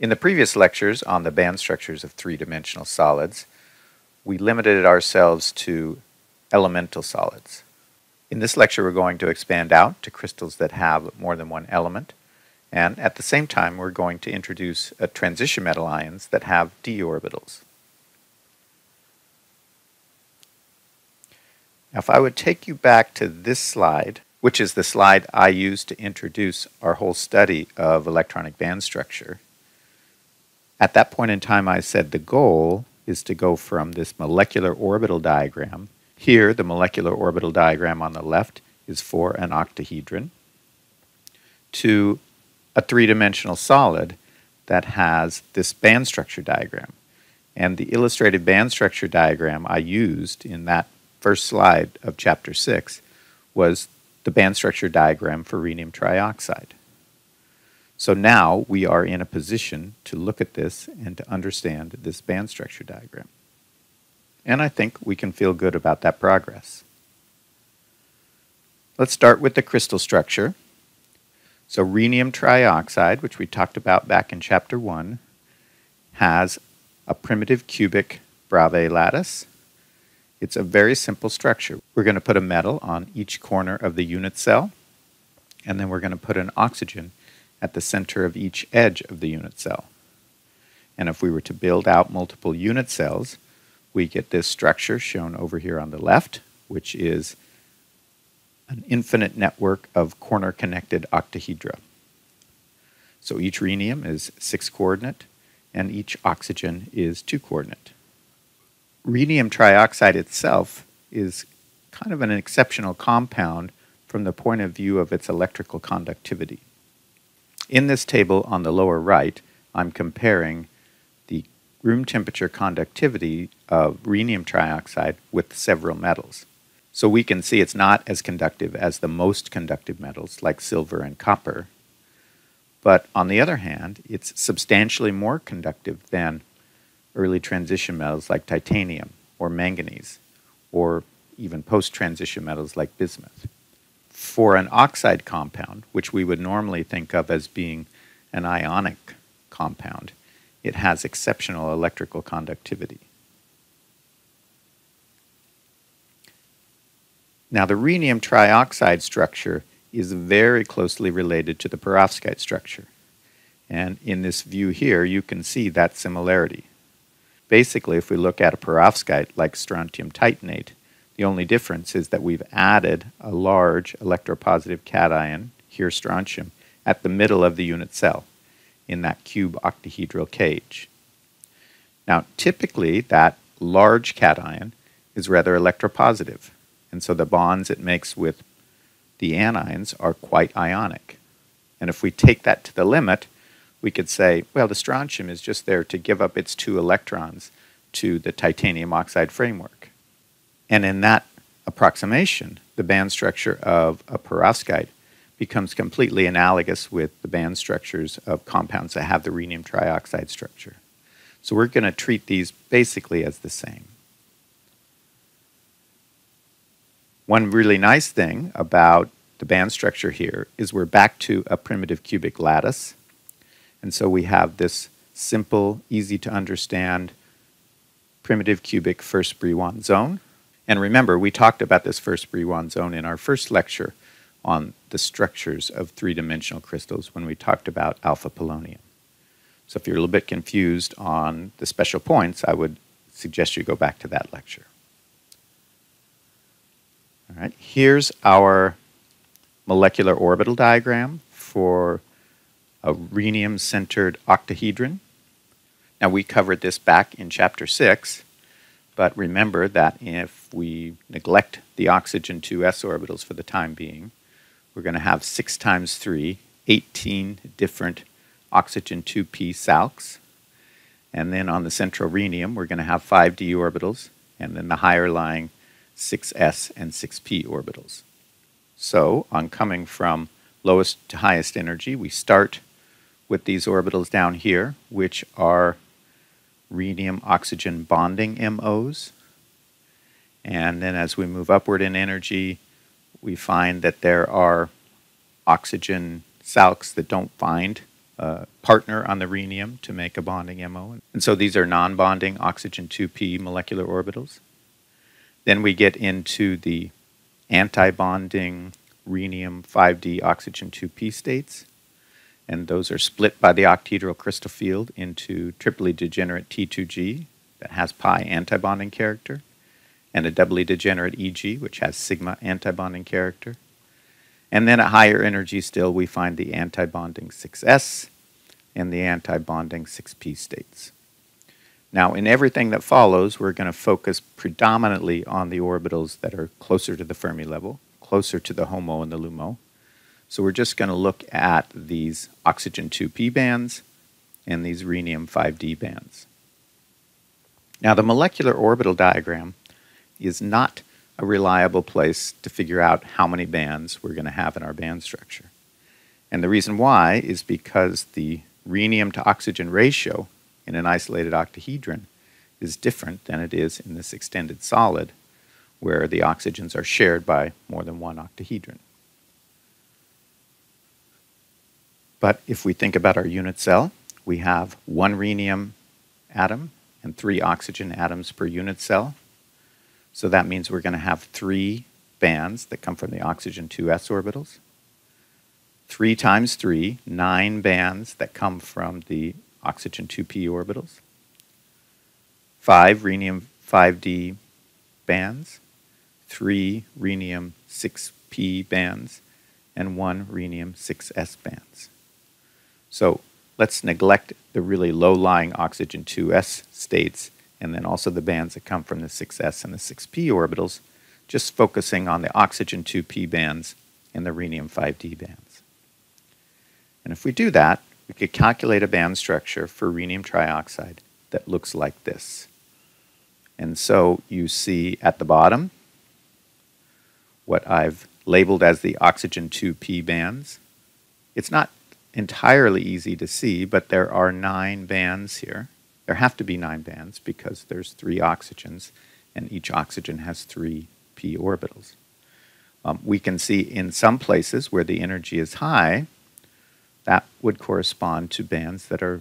In the previous lectures on the band structures of three-dimensional solids, we limited ourselves to elemental solids. In this lecture, we're going to expand out to crystals that have more than one element, and at the same time, we're going to introduce transition metal ions that have d orbitals. Now, if I would take you back to this slide, which is the slide I used to introduce our whole study of electronic band structure, at that point in time, I said the goal is to go from this molecular orbital diagram. Here, the molecular orbital diagram on the left is for an octahedron, to a three dimensional solid that has this band structure diagram. And the illustrated band structure diagram I used in that first slide of chapter 6 was the band structure diagram for rhenium trioxide. So now we are in a position to look at this and to understand this band structure diagram. And I think we can feel good about that progress. Let's start with the crystal structure. So rhenium trioxide, which we talked about back in chapter 1, has a primitive cubic Bravais lattice. It's a very simple structure. We're going to put a metal on each corner of the unit cell, and then we're going to put an oxygen at the center of each edge of the unit cell. And if we were to build out multiple unit cells, we get this structure shown over here on the left, which is an infinite network of corner connected octahedra. So each rhenium is six coordinate, and each oxygen is two coordinate. Rhenium trioxide itself is kind of an exceptional compound from the point of view of its electrical conductivity. In this table on the lower right, I'm comparing the room temperature conductivity of rhenium trioxide with several metals. So we can see it's not as conductive as the most conductive metals like silver and copper. But on the other hand, it's substantially more conductive than early transition metals like titanium or manganese, or even post transition metals like bismuth for an oxide compound, which we would normally think of as being an ionic compound, it has exceptional electrical conductivity. Now, the rhenium trioxide structure is very closely related to the perovskite structure. And in this view here, you can see that similarity. Basically, if we look at a perovskite like strontium titanate, the only difference is that we've added a large electropositive cation, here strontium, at the middle of the unit cell in that cube octahedral cage. Now, typically, that large cation is rather electropositive, and so the bonds it makes with the anions are quite ionic. And if we take that to the limit, we could say, well, the strontium is just there to give up its two electrons to the titanium oxide framework. And in that approximation, the band structure of a perovskite becomes completely analogous with the band structures of compounds that have the rhenium trioxide structure. So we're going to treat these basically as the same. One really nice thing about the band structure here is we're back to a primitive cubic lattice. And so we have this simple, easy to understand primitive cubic first Brillouin zone. And remember, we talked about this first Brillouin zone in our first lecture on the structures of three-dimensional crystals when we talked about alpha polonium. So if you're a little bit confused on the special points, I would suggest you go back to that lecture. All right, here's our molecular orbital diagram for a rhenium-centered octahedron. Now we covered this back in chapter 6, but remember that if we neglect the oxygen 2s orbitals for the time being, we're going to have 6 times 3, 18 different oxygen 2p SALCs. And then on the central rhenium, we're going to have 5 d orbitals, and then the higher lying 6s and 6p orbitals. So, on coming from lowest to highest energy, we start with these orbitals down here, which are rhenium oxygen bonding MOs. And then as we move upward in energy, we find that there are oxygen SALCs that don't find uh, partner on the rhenium to make a bonding MO. And so these are non bonding oxygen 2p molecular orbitals. Then we get into the anti bonding rhenium 5d oxygen 2p states. And those are split by the octahedral crystal field into triply degenerate T2G that has pi antibonding character, and a doubly degenerate EG, which has sigma antibonding character. And then at higher energy still, we find the antibonding 6s and the antibonding 6p states. Now, in everything that follows, we're going to focus predominantly on the orbitals that are closer to the Fermi level, closer to the HOMO and the LUMO. So we're just going to look at these oxygen 2p bands and these rhenium 5d bands. Now, the molecular orbital diagram is not a reliable place to figure out how many bands we're going to have in our band structure. And the reason why is because the rhenium to oxygen ratio in an isolated octahedron is different than it is in this extended solid, where the oxygens are shared by more than one octahedron. But if we think about our unit cell, we have one rhenium atom and three oxygen atoms per unit cell. So that means we're going to have three bands that come from the oxygen 2s orbitals. 3 times 3, 9 bands that come from the oxygen 2p orbitals. 5 rhenium 5d bands, 3 rhenium 6p bands, and 1 rhenium 6s bands. So let's neglect the really low-lying oxygen 2s states and then also the bands that come from the 6s and the 6p orbitals, just focusing on the oxygen 2p bands and the rhenium 5d bands. And if we do that, we could calculate a band structure for rhenium trioxide that looks like this. And so you see at the bottom what I've labeled as the oxygen 2p bands. It's not entirely easy to see, but there are nine bands here. There have to be nine bands because there's three oxygens, and each oxygen has three p orbitals. Um, we can see in some places where the energy is high, that would correspond to bands that are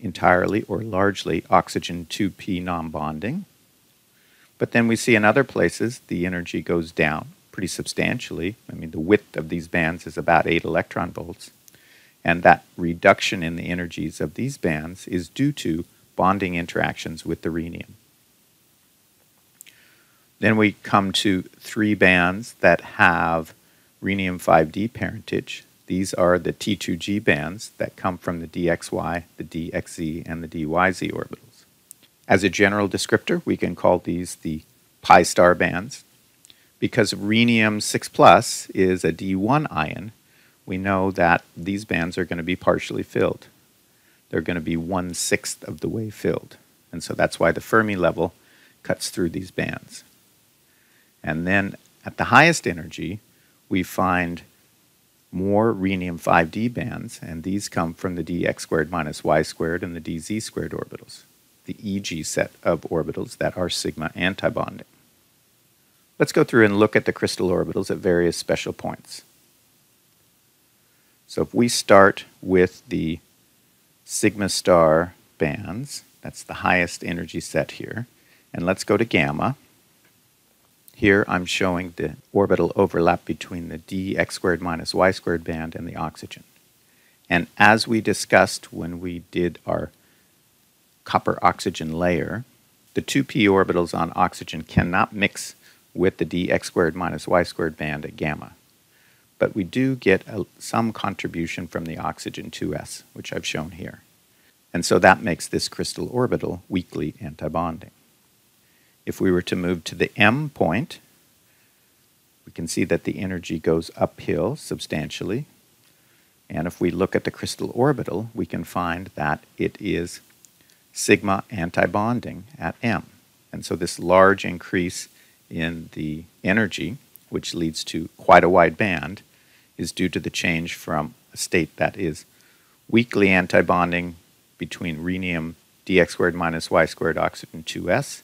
entirely or largely oxygen 2p non-bonding. But then we see in other places the energy goes down pretty substantially. I mean, the width of these bands is about 8 electron volts. And that reduction in the energies of these bands is due to bonding interactions with the rhenium. Then we come to three bands that have rhenium 5d parentage. These are the T2G bands that come from the DXY, the DXZ, and the DYZ orbitals. As a general descriptor, we can call these the pi star bands. Because rhenium 6 plus is a D1 ion, we know that these bands are going to be partially filled. They're going to be one sixth of the way filled. And so that's why the Fermi level cuts through these bands. And then at the highest energy, we find more rhenium 5d bands, and these come from the dx squared minus y squared and the dz squared orbitals, the EG set of orbitals that are sigma antibonding. Let's go through and look at the crystal orbitals at various special points. So if we start with the sigma star bands, that's the highest energy set here, and let's go to gamma. Here I'm showing the orbital overlap between the dx squared minus y squared band and the oxygen. And as we discussed when we did our copper oxygen layer, the 2p orbitals on oxygen cannot mix with the dx squared minus y squared band at gamma but we do get a, some contribution from the oxygen 2s, which I've shown here. And so that makes this crystal orbital weakly antibonding. If we were to move to the M point, we can see that the energy goes uphill substantially. And if we look at the crystal orbital, we can find that it is sigma antibonding at M. And so this large increase in the energy, which leads to quite a wide band, is due to the change from a state that is weakly antibonding between rhenium dx squared minus y squared oxygen 2s,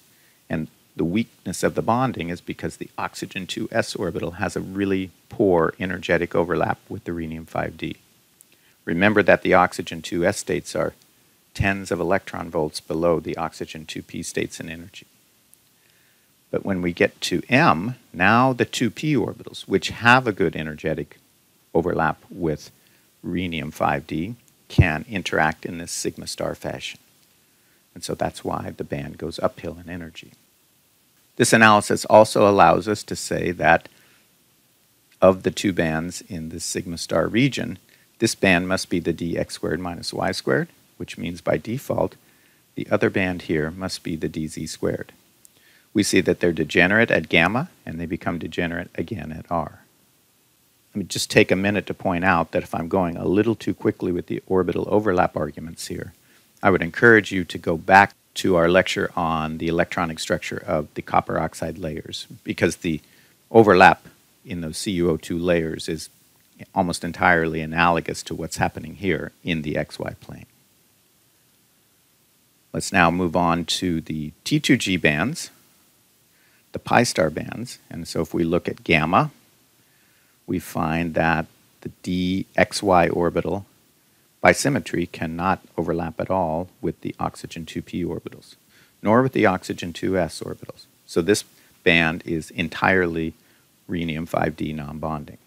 and the weakness of the bonding is because the oxygen 2s orbital has a really poor energetic overlap with the rhenium 5d. Remember that the oxygen 2s states are tens of electron volts below the oxygen 2p states in energy. But when we get to M, now the 2p orbitals, which have a good energetic overlap with rhenium 5d, can interact in this sigma star fashion. And so that's why the band goes uphill in energy. This analysis also allows us to say that of the two bands in the sigma star region, this band must be the dx squared minus y squared, which means by default, the other band here must be the dz squared. We see that they're degenerate at gamma, and they become degenerate again at r. Just take a minute to point out that if I'm going a little too quickly with the orbital overlap arguments here, I would encourage you to go back to our lecture on the electronic structure of the copper oxide layers, because the overlap in those CuO2 layers is almost entirely analogous to what's happening here in the xy plane. Let's now move on to the T2G bands, the pi star bands. And so if we look at gamma, we find that the dxy orbital by symmetry cannot overlap at all with the oxygen 2p orbitals, nor with the oxygen 2s orbitals. So this band is entirely rhenium 5d non-bonding.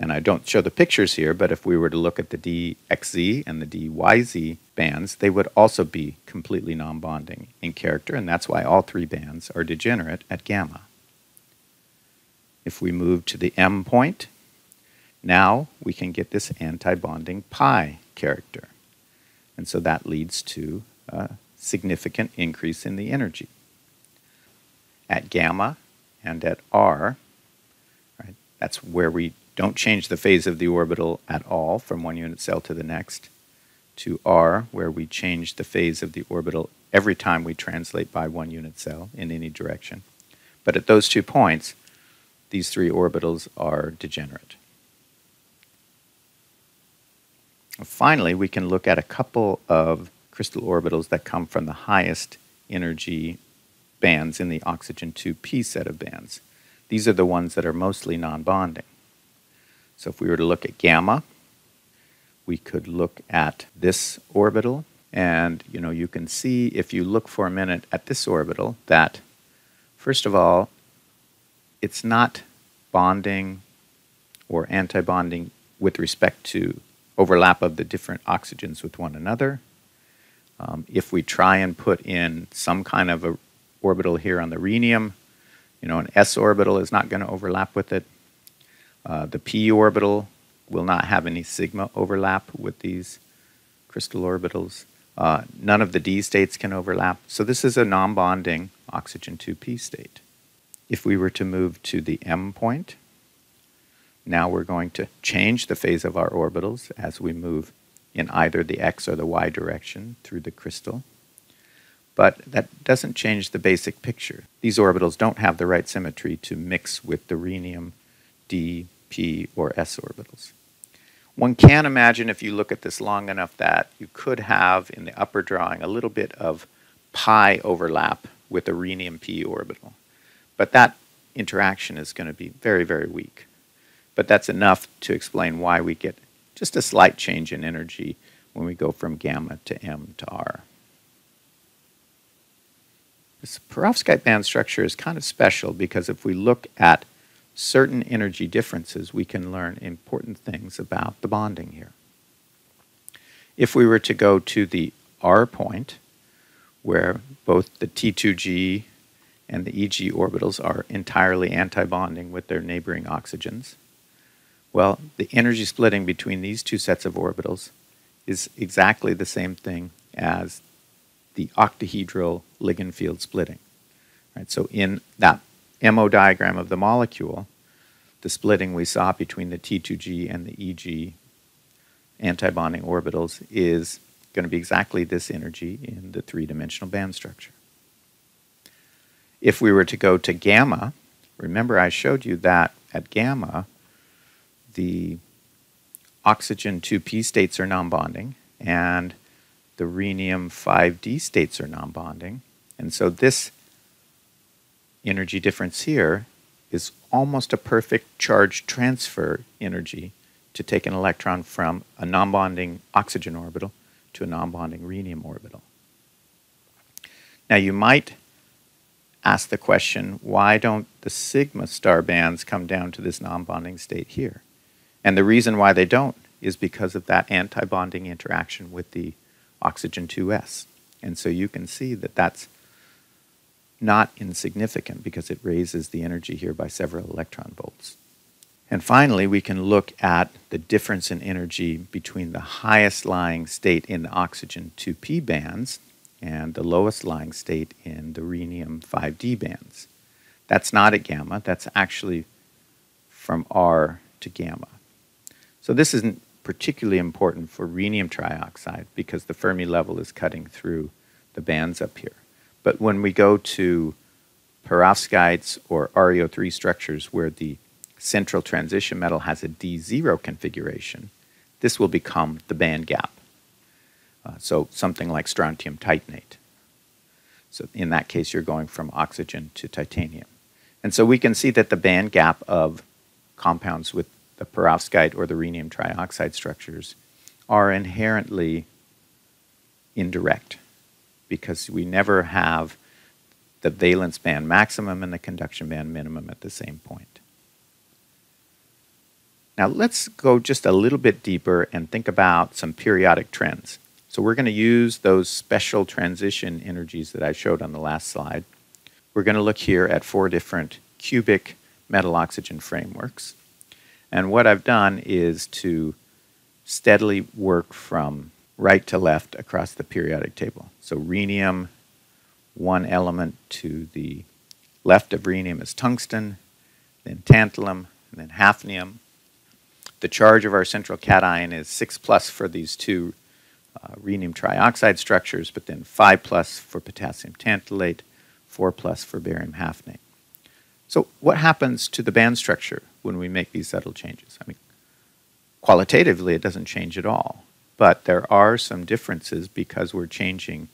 And I don't show the pictures here, but if we were to look at the DXZ and the DYZ bands, they would also be completely non-bonding in character, and that's why all three bands are degenerate at gamma. If we move to the M point, now we can get this anti-bonding pi character. And so that leads to a significant increase in the energy. At gamma and at R, right, that's where we don't change the phase of the orbital at all from one unit cell to the next, to R, where we change the phase of the orbital every time we translate by one unit cell in any direction. But at those two points, these three orbitals are degenerate. Finally, we can look at a couple of crystal orbitals that come from the highest energy bands in the oxygen 2p set of bands. These are the ones that are mostly non-bonding. So if we were to look at gamma, we could look at this orbital. And you know, you can see if you look for a minute at this orbital that, first of all, it's not bonding or antibonding with respect to overlap of the different oxygens with one another. Um, if we try and put in some kind of a orbital here on the rhenium, you know, an s orbital is not going to overlap with it. Uh, the p orbital will not have any sigma overlap with these crystal orbitals. Uh, none of the d states can overlap. So this is a non-bonding oxygen 2p state. If we were to move to the m point, now we're going to change the phase of our orbitals as we move in either the x or the y direction through the crystal. But that doesn't change the basic picture. These orbitals don't have the right symmetry to mix with the rhenium d, p, or s orbitals. One can imagine if you look at this long enough that you could have in the upper drawing a little bit of pi overlap with the rhenium p orbital. But that interaction is going to be very, very weak. But that's enough to explain why we get just a slight change in energy when we go from gamma to M to R. This perovskite band structure is kind of special because if we look at certain energy differences, we can learn important things about the bonding here. If we were to go to the R point, where both the T2G and the EG orbitals are entirely antibonding with their neighboring oxygens, well, the energy splitting between these two sets of orbitals is exactly the same thing as the octahedral ligand field splitting. Right? So in that MO diagram of the molecule, the splitting we saw between the T2G and the EG antibonding orbitals is going to be exactly this energy in the three-dimensional band structure. If we were to go to gamma, remember I showed you that at gamma, the oxygen 2p states are non-bonding and the rhenium 5d states are non-bonding. And so this energy difference here is almost a perfect charge transfer energy to take an electron from a non-bonding oxygen orbital to a non-bonding rhenium orbital. Now you might ask the question, why don't the sigma star bands come down to this non-bonding state here? And the reason why they don't is because of that anti-bonding interaction with the oxygen 2s. And so you can see that that's not insignificant because it raises the energy here by several electron volts. And finally, we can look at the difference in energy between the highest lying state in the oxygen 2p bands and the lowest lying state in the rhenium 5d bands. That's not at gamma, that's actually from R to gamma. So this isn't particularly important for rhenium trioxide because the Fermi level is cutting through the bands up here. But when we go to perovskites or ReO3 structures where the central transition metal has a D0 configuration, this will become the band gap. Uh, so something like strontium titanate. So in that case, you're going from oxygen to titanium. And so we can see that the band gap of compounds with the perovskite or the rhenium trioxide structures are inherently indirect because we never have the valence band maximum and the conduction band minimum at the same point. Now let's go just a little bit deeper and think about some periodic trends. So we're going to use those special transition energies that I showed on the last slide. We're going to look here at four different cubic metal oxygen frameworks. And what I've done is to steadily work from right to left across the periodic table. So rhenium, one element to the left of rhenium is tungsten, then tantalum, and then hafnium. The charge of our central cation is 6 plus for these two uh, rhenium trioxide structures, but then 5 plus for potassium tantalate, 4 plus for barium hafnate. So what happens to the band structure when we make these subtle changes? I mean, qualitatively, it doesn't change at all. But there are some differences because we're changing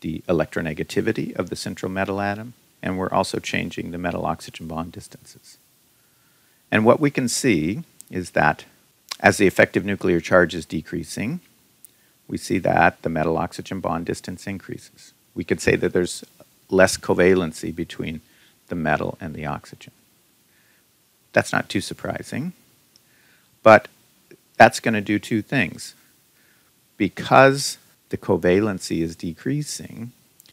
the electronegativity of the central metal atom, and we're also changing the metal oxygen bond distances. And what we can see is that as the effective nuclear charge is decreasing, we see that the metal oxygen bond distance increases. We could say that there's less covalency between the metal and the oxygen. That's not too surprising, but that's going to do two things. Because the covalency is decreasing,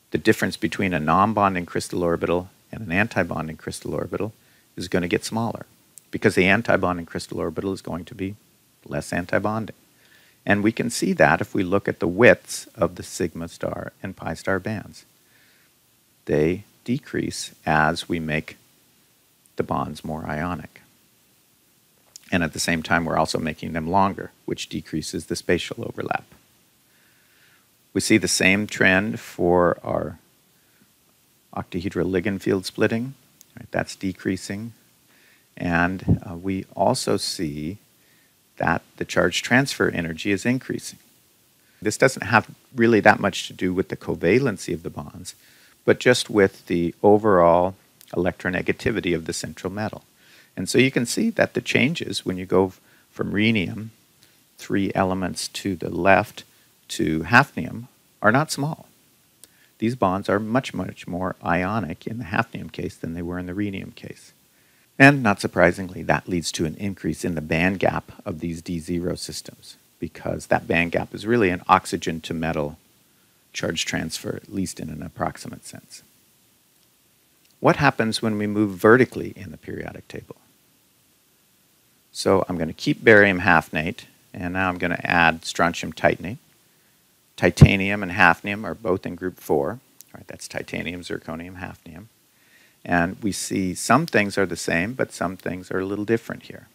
the difference between a non-bonding crystal orbital and an antibonding crystal orbital is going to get smaller because the antibonding crystal orbital is going to be less antibonding. And we can see that if we look at the widths of the sigma star and pi star bands. They decrease as we make the bonds more ionic. And at the same time, we're also making them longer, which decreases the spatial overlap. We see the same trend for our octahedral ligand field splitting. Right, that's decreasing. And uh, we also see that the charge transfer energy is increasing. This doesn't have really that much to do with the covalency of the bonds, but just with the overall electronegativity of the central metal. And so you can see that the changes when you go from rhenium, three elements to the left, to hafnium are not small. These bonds are much, much more ionic in the hafnium case than they were in the rhenium case. And not surprisingly, that leads to an increase in the band gap of these D0 systems because that band gap is really an oxygen to metal charge transfer, at least in an approximate sense. What happens when we move vertically in the periodic table? So I'm going to keep barium hafnate, and now I'm going to add strontium titanate. Titanium and hafnium are both in group 4. Right, that's titanium, zirconium, hafnium. And we see some things are the same, but some things are a little different here.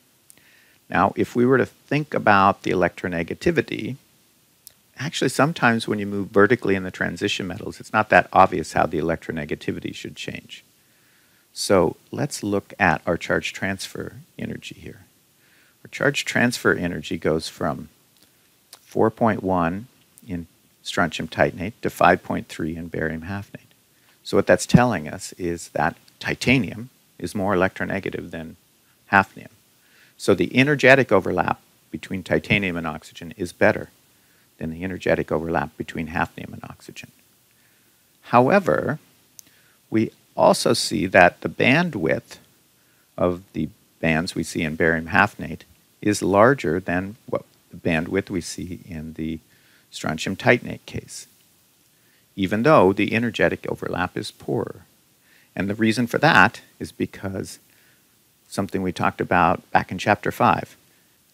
Now, if we were to think about the electronegativity, actually sometimes when you move vertically in the transition metals, it's not that obvious how the electronegativity should change. So let's look at our charge transfer energy here. Our charge transfer energy goes from 4.1 in strontium titanate to 5.3 in barium hafnate. So what that's telling us is that titanium is more electronegative than hafnium. So the energetic overlap between titanium and oxygen is better than the energetic overlap between hafnium and oxygen. However, we also see that the bandwidth of the bands we see in barium hafnate is larger than what the bandwidth we see in the strontium titanate case, even though the energetic overlap is poorer. And the reason for that is because something we talked about back in chapter 5.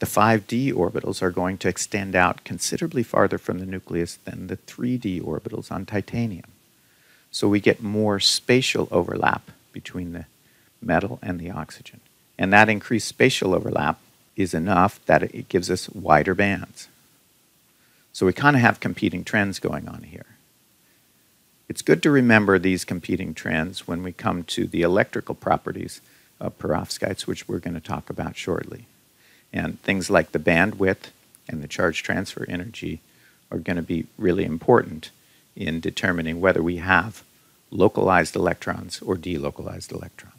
The 5d orbitals are going to extend out considerably farther from the nucleus than the 3d orbitals on titanium. So we get more spatial overlap between the metal and the oxygen. And that increased spatial overlap is enough that it gives us wider bands. So we kind of have competing trends going on here. It's good to remember these competing trends when we come to the electrical properties of perovskites, which we're going to talk about shortly. And things like the bandwidth and the charge transfer energy are going to be really important in determining whether we have localized electrons or delocalized electrons.